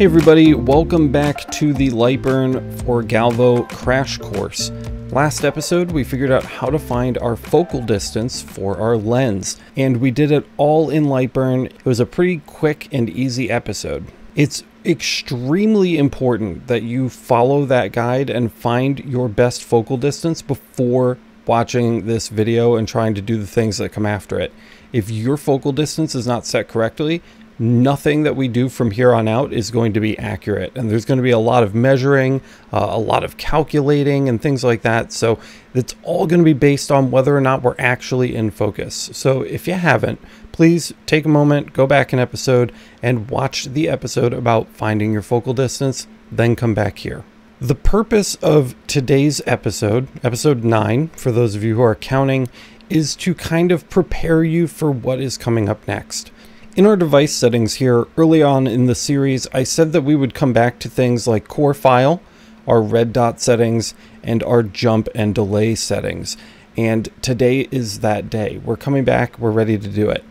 Hey everybody, welcome back to the Lightburn for Galvo crash course. Last episode, we figured out how to find our focal distance for our lens, and we did it all in Lightburn. It was a pretty quick and easy episode. It's extremely important that you follow that guide and find your best focal distance before watching this video and trying to do the things that come after it. If your focal distance is not set correctly, nothing that we do from here on out is going to be accurate. And there's going to be a lot of measuring, uh, a lot of calculating, and things like that. So it's all going to be based on whether or not we're actually in focus. So if you haven't, please take a moment, go back an episode, and watch the episode about finding your focal distance, then come back here. The purpose of today's episode, episode 9, for those of you who are counting, is to kind of prepare you for what is coming up next. In our device settings here, early on in the series, I said that we would come back to things like core file, our red dot settings, and our jump and delay settings. And today is that day. We're coming back, we're ready to do it.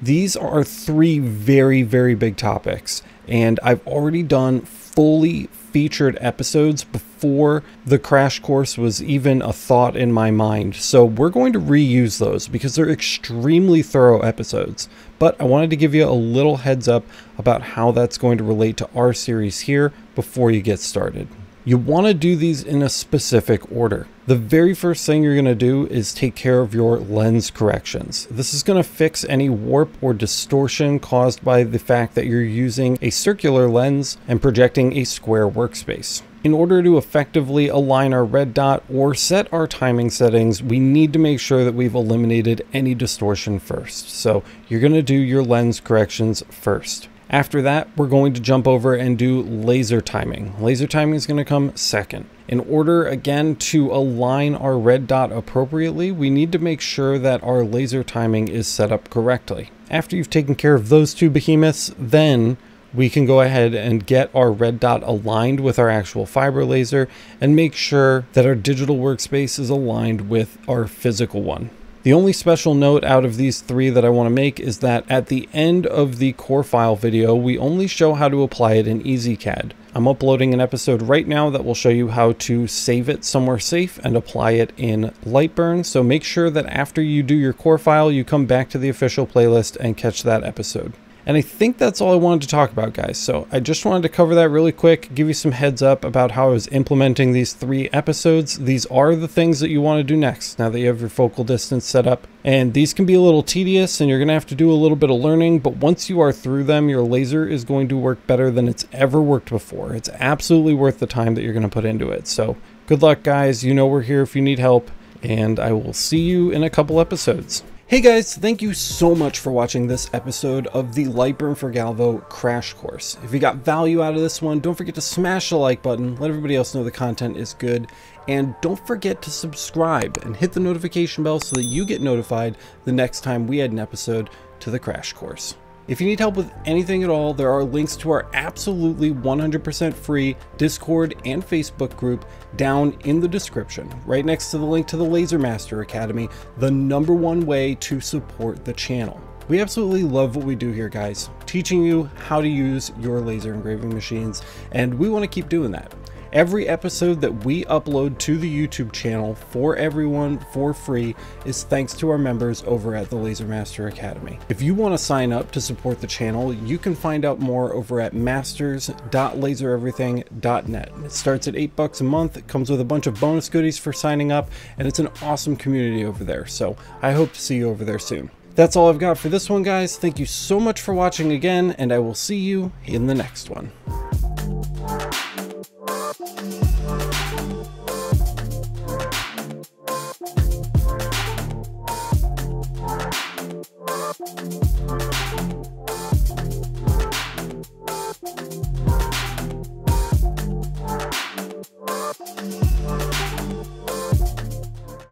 These are three very, very big topics, and I've already done fully featured episodes before the crash course was even a thought in my mind. So we're going to reuse those because they're extremely thorough episodes. But I wanted to give you a little heads up about how that's going to relate to our series here before you get started. You want to do these in a specific order. The very first thing you're going to do is take care of your lens corrections. This is going to fix any warp or distortion caused by the fact that you're using a circular lens and projecting a square workspace. In order to effectively align our red dot or set our timing settings, we need to make sure that we've eliminated any distortion first. So you're going to do your lens corrections first. After that, we're going to jump over and do laser timing. Laser timing is going to come second. In order, again, to align our red dot appropriately, we need to make sure that our laser timing is set up correctly. After you've taken care of those two behemoths, then we can go ahead and get our red dot aligned with our actual fiber laser and make sure that our digital workspace is aligned with our physical one. The only special note out of these three that I want to make is that at the end of the core file video, we only show how to apply it in EzCad. I'm uploading an episode right now that will show you how to save it somewhere safe and apply it in Lightburn. So make sure that after you do your core file, you come back to the official playlist and catch that episode. And I think that's all I wanted to talk about, guys. So I just wanted to cover that really quick, give you some heads up about how I was implementing these three episodes. These are the things that you want to do next now that you have your focal distance set up. And these can be a little tedious and you're going to have to do a little bit of learning, but once you are through them, your laser is going to work better than it's ever worked before. It's absolutely worth the time that you're going to put into it. So good luck, guys. You know we're here if you need help, and I will see you in a couple episodes. Hey guys, thank you so much for watching this episode of the Lightburn for Galvo crash course. If you got value out of this one, don't forget to smash the like button, let everybody else know the content is good, and don't forget to subscribe and hit the notification bell so that you get notified the next time we add an episode to the crash course. If you need help with anything at all, there are links to our absolutely 100% free Discord and Facebook group down in the description, right next to the link to the Laser Master Academy, the number one way to support the channel. We absolutely love what we do here, guys, teaching you how to use your laser engraving machines, and we want to keep doing that. Every episode that we upload to the YouTube channel for everyone for free is thanks to our members over at the Laser Master Academy. If you want to sign up to support the channel, you can find out more over at masters.lasereverything.net. It starts at 8 bucks a month, it comes with a bunch of bonus goodies for signing up, and it's an awesome community over there. So I hope to see you over there soon. That's all I've got for this one, guys. Thank you so much for watching again, and I will see you in the next one.